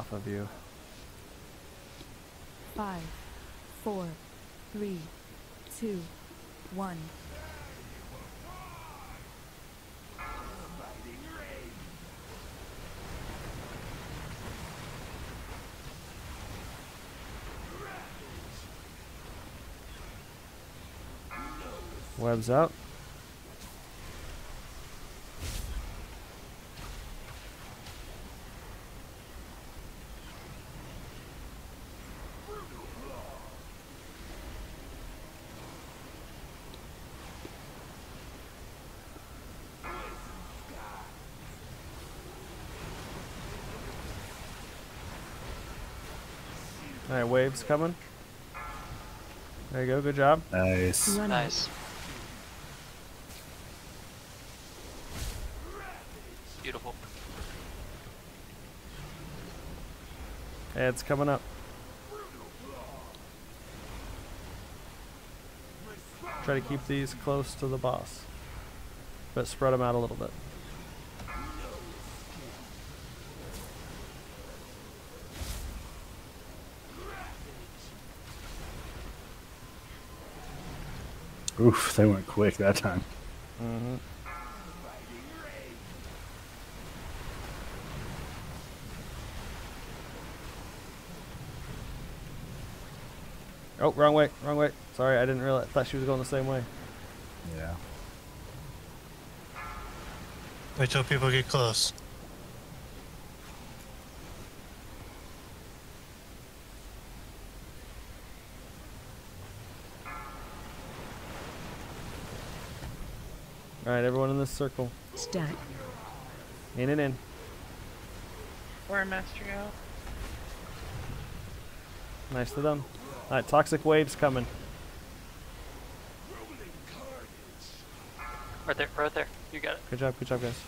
off of you. Five, four, three, two, one. Webs out. Alright, waves coming. There you go, good job. Nice. Nice. Beautiful. Hey, it's coming up. Try to keep these close to the boss, but spread them out a little bit. Oof, they went quick that time. Mm-hmm. Oh, wrong way, wrong way. Sorry, I didn't realize. I thought she was going the same way. Yeah. Wait till people get close. All right, everyone in this circle. Stack. In and in. Where Master go? Nicely done. All right, toxic waves coming. Right there, right there. You got it. Good job, good job, guys.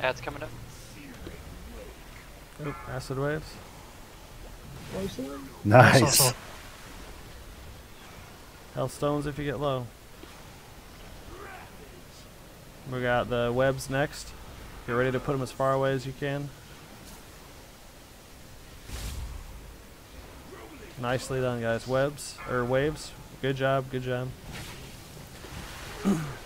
Ad's coming up. Oop, acid waves. Nice. Also, Health stones if you get low. We got the webs next. Get ready to put them as far away as you can. Nicely done, guys. Webs or waves. Good job. Good job.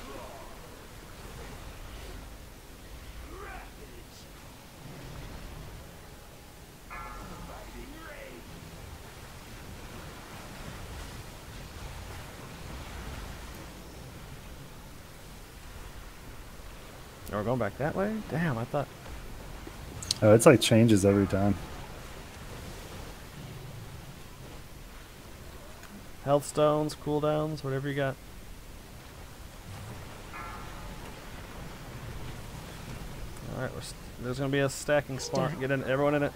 Oh, we're going back that way? Damn, I thought. Oh, it's like changes every time. Health stones, cooldowns, whatever you got. Alright, there's gonna be a stacking spot. Get in, everyone in it.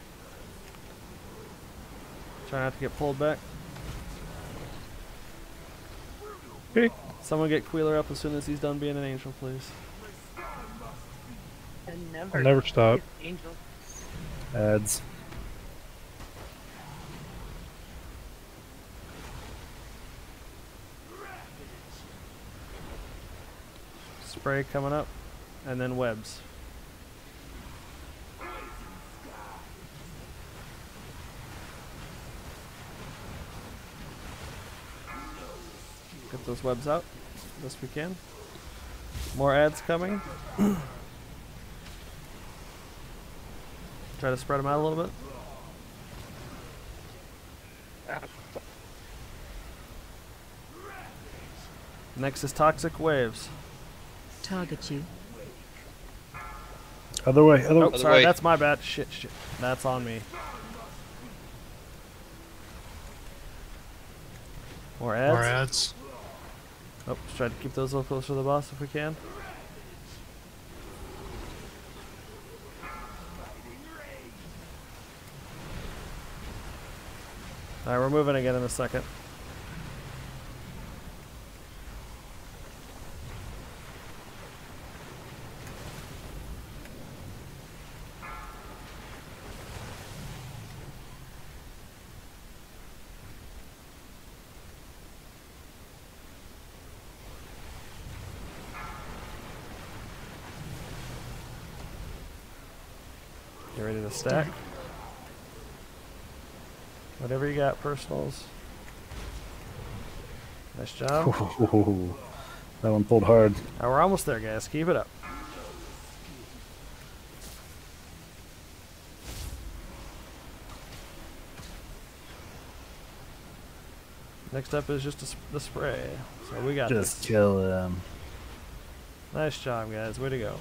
Try not to get pulled back. Okay. Someone get Queeler up as soon as he's done being an angel, please. And never. I'll never stop. Angel. Ads. Spray coming up, and then webs. Get those webs out, best we can. More ads coming. Try to spread them out a little bit. Next is toxic waves. Target you. Other way. Other Oh, way. sorry, way. that's my bad. Shit, shit. That's on me. More ads. more ads. Oh, let's try to keep those a little closer to the boss if we can. Alright, we're moving again in a second. Get ready to stack. Whatever you got, personals. Nice job. Ooh, that one pulled hard. Now we're almost there, guys. Keep it up. Next up is just a, the spray. So we got Just this. kill him. Nice job, guys. Way to go.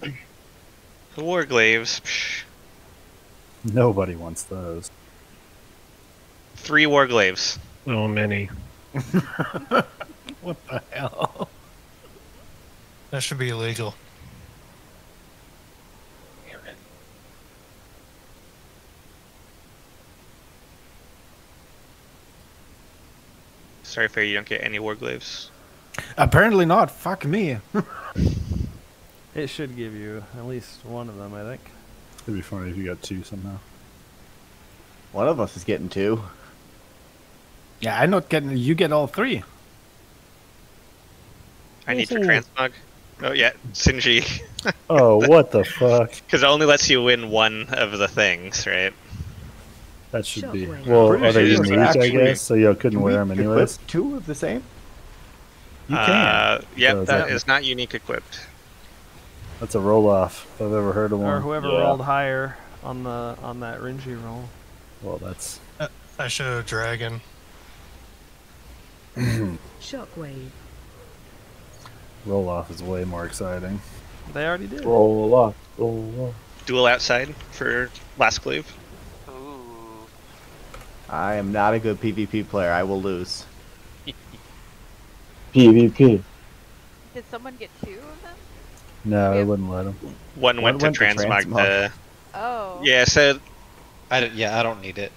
The Warglaives. psh, Nobody wants those. Three war Warglaives. Oh, many. What the hell? That should be illegal. Sorry, Fair, you don't get any war Warglaives. Apparently not. Fuck me. It should give you at least one of them, I think. It'd be funny if you got two somehow. One of us is getting two. Yeah, I'm not getting. You get all three. I need your Ooh. transmog. Oh yeah, Sinji, Oh, what the fuck? because it only lets you win one of the things, right? That should be. Shockwave. Well, Pretty are they sure it's unique? I guess so. You couldn't Can we wear them equip anyways. Two of the same? You can. Uh, yep, So that that- is not unique equipped. That's a roll off. If I've ever heard of one. Or whoever Yeah. rolled higher on the on that Ringy roll. Well, that's uh, I show dragon. Shockwave. roll off is way more exciting. They already did. Roll off. Roll off. Dual outside for last cleave. Ooh. I am not a good PvP player. I will lose. PvP. Did someone get two of them? No, I Yeah. wouldn't let him. One One went to went to transmog transmog. the. Oh. Yeah, so I don't, yeah, I don't need it.